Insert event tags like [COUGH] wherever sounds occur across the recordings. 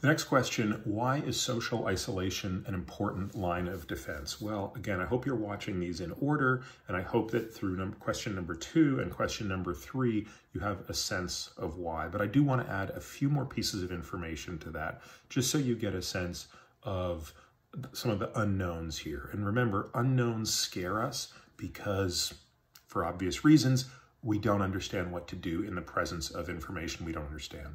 The next question, why is social isolation an important line of defense? Well, again, I hope you're watching these in order, and I hope that through question number two and question number three, you have a sense of why. But I do want to add a few more pieces of information to that, just so you get a sense of some of the unknowns here. And remember, unknowns scare us because, for obvious reasons, we don't understand what to do in the presence of information we don't understand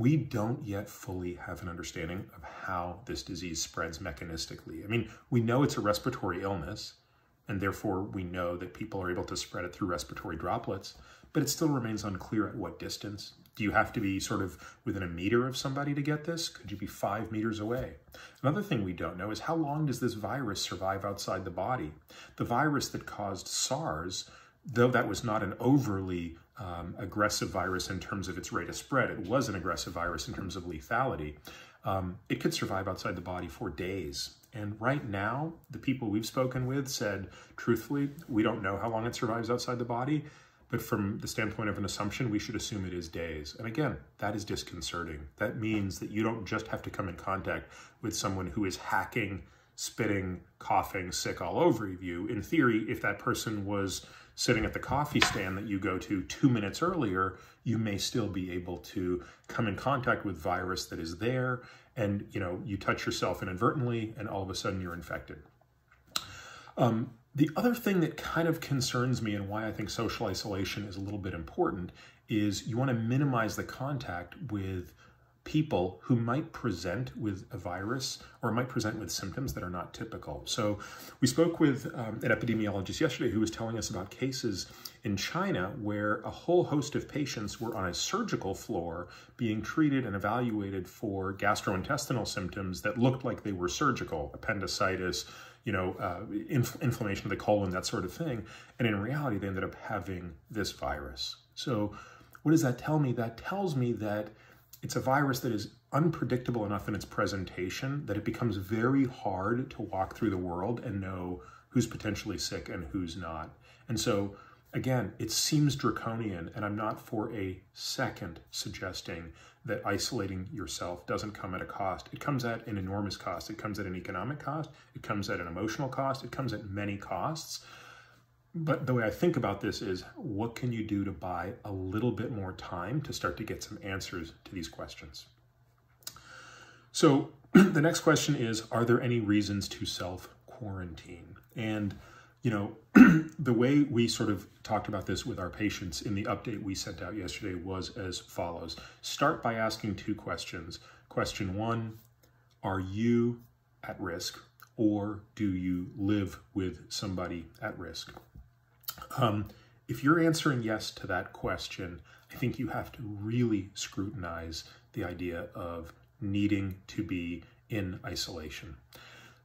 we don't yet fully have an understanding of how this disease spreads mechanistically. I mean, we know it's a respiratory illness, and therefore we know that people are able to spread it through respiratory droplets, but it still remains unclear at what distance. Do you have to be sort of within a meter of somebody to get this? Could you be five meters away? Another thing we don't know is how long does this virus survive outside the body? The virus that caused SARS, though that was not an overly um, aggressive virus in terms of its rate of spread. It was an aggressive virus in terms of lethality. Um, it could survive outside the body for days. And right now, the people we've spoken with said, truthfully, we don't know how long it survives outside the body, but from the standpoint of an assumption, we should assume it is days. And again, that is disconcerting. That means that you don't just have to come in contact with someone who is hacking, spitting, coughing, sick all over you. In theory, if that person was sitting at the coffee stand that you go to two minutes earlier, you may still be able to come in contact with virus that is there and you know you touch yourself inadvertently and all of a sudden you're infected. Um, the other thing that kind of concerns me and why I think social isolation is a little bit important is you want to minimize the contact with people who might present with a virus or might present with symptoms that are not typical. So we spoke with um, an epidemiologist yesterday who was telling us about cases in China where a whole host of patients were on a surgical floor being treated and evaluated for gastrointestinal symptoms that looked like they were surgical, appendicitis, you know, uh, inf inflammation of the colon, that sort of thing. And in reality, they ended up having this virus. So what does that tell me? That tells me that it's a virus that is unpredictable enough in its presentation that it becomes very hard to walk through the world and know who's potentially sick and who's not. And so, again, it seems draconian, and I'm not for a second suggesting that isolating yourself doesn't come at a cost. It comes at an enormous cost. It comes at an economic cost. It comes at an emotional cost. It comes at many costs. But the way I think about this is what can you do to buy a little bit more time to start to get some answers to these questions? So [CLEARS THROAT] the next question is Are there any reasons to self quarantine? And, you know, [CLEARS THROAT] the way we sort of talked about this with our patients in the update we sent out yesterday was as follows Start by asking two questions. Question one Are you at risk? Or do you live with somebody at risk? Um, if you're answering yes to that question, I think you have to really scrutinize the idea of needing to be in isolation.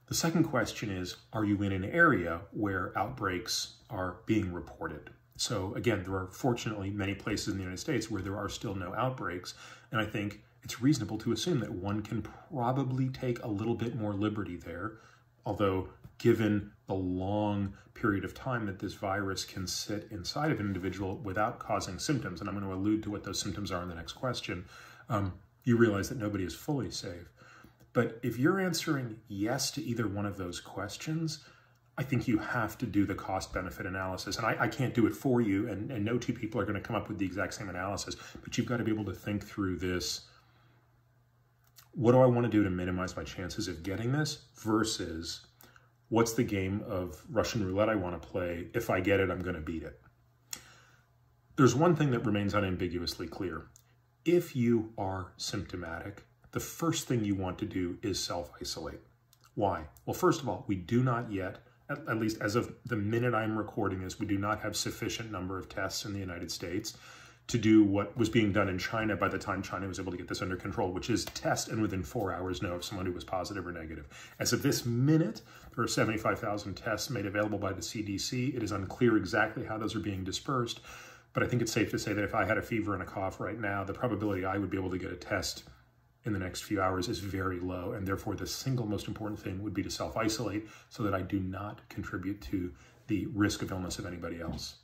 The second question is, are you in an area where outbreaks are being reported? So again, there are fortunately many places in the United States where there are still no outbreaks, and I think it's reasonable to assume that one can probably take a little bit more liberty there, although given the long period of time that this virus can sit inside of an individual without causing symptoms, and I'm going to allude to what those symptoms are in the next question, um, you realize that nobody is fully safe. But if you're answering yes to either one of those questions, I think you have to do the cost benefit analysis. And I, I can't do it for you, and, and no two people are going to come up with the exact same analysis, but you've got to be able to think through this. What do I want to do to minimize my chances of getting this versus what's the game of Russian roulette I want to play? If I get it, I'm going to beat it. There's one thing that remains unambiguously clear. If you are symptomatic, the first thing you want to do is self-isolate. Why? Well, first of all, we do not yet, at, least as of the minute I'm recording this, we do not have sufficient number of tests in the United States to do what was being done in China by the time China was able to get this under control, which is test and within four hours know if someone who was positive or negative. As of this minute, there are 75,000 tests made available by the CDC. It is unclear exactly how those are being dispersed, but I think it's safe to say that if I had a fever and a cough right now, the probability I would be able to get a test in the next few hours is very low, and therefore the single most important thing would be to self-isolate so that I do not contribute to the risk of illness of anybody else.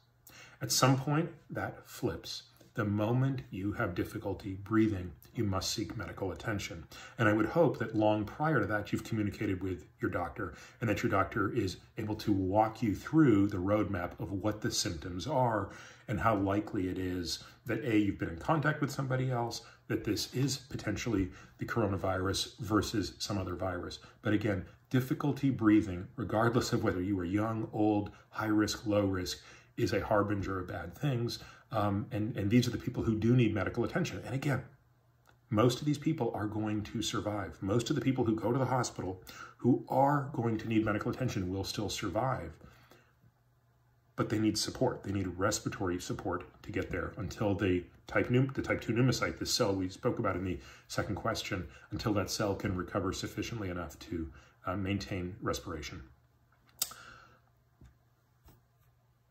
At some point, that flips the moment you have difficulty breathing, you must seek medical attention. And I would hope that long prior to that, you've communicated with your doctor and that your doctor is able to walk you through the roadmap of what the symptoms are and how likely it is that A, you've been in contact with somebody else, that this is potentially the coronavirus versus some other virus. But again, difficulty breathing, regardless of whether you are young, old, high risk, low risk, is a harbinger of bad things. Um, and, and these are the people who do need medical attention. And again, most of these people are going to survive. Most of the people who go to the hospital who are going to need medical attention will still survive. But they need support. They need respiratory support to get there until the type, the type 2 pneumocyte, the cell we spoke about in the second question, until that cell can recover sufficiently enough to uh, maintain respiration.